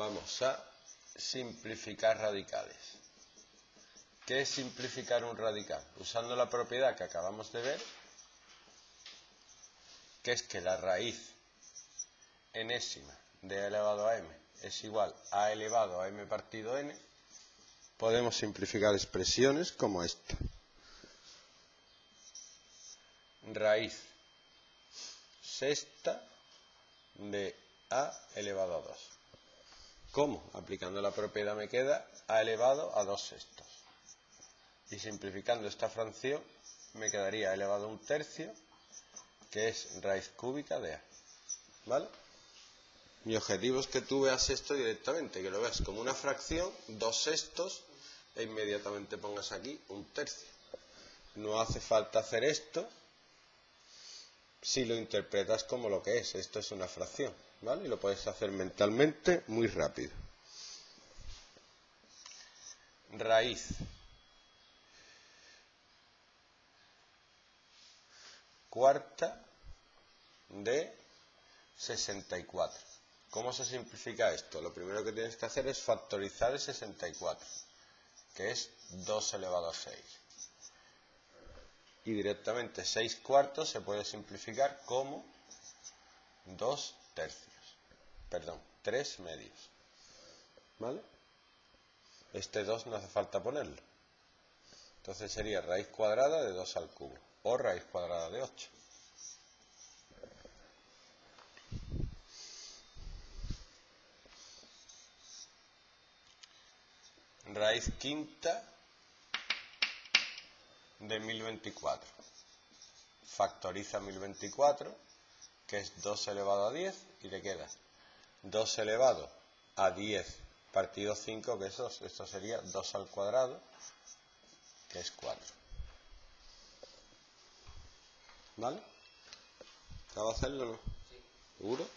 vamos a simplificar radicales. ¿Qué es simplificar un radical? Usando la propiedad que acabamos de ver, que es que la raíz enésima de a elevado a m es igual a elevado a m partido n, podemos simplificar expresiones como esta. Raíz sexta de a elevado a 2. ¿Cómo? Aplicando la propiedad me queda a elevado a 2 sextos. Y simplificando esta fracción me quedaría elevado a un tercio, que es raíz cúbica de a. ¿Vale? Mi objetivo es que tú veas esto directamente, que lo veas como una fracción, dos sextos, e inmediatamente pongas aquí un tercio. No hace falta hacer esto si lo interpretas como lo que es. Esto es una fracción, Y lo puedes hacer mentalmente muy rápido. Raíz. Cuarta de 64. ¿Cómo se simplifica esto? Lo primero que tienes que hacer es factorizar el 64, que es 2 elevado a 6. Y directamente 6 cuartos se puede simplificar como 2 tercios. Perdón, 3 medios. ¿Vale? Este 2 no hace falta ponerlo. Entonces sería raíz cuadrada de 2 al cubo o raíz cuadrada de 8. raíz quinta de 1024. Factoriza 1024, que es 2 elevado a 10, y le queda 2 elevado a 10 partido 5, que eso, esto sería 2 al cuadrado, que es 4. ¿Vale? ¿Acabo de hacerlo o no? Sí. ¿Seguro?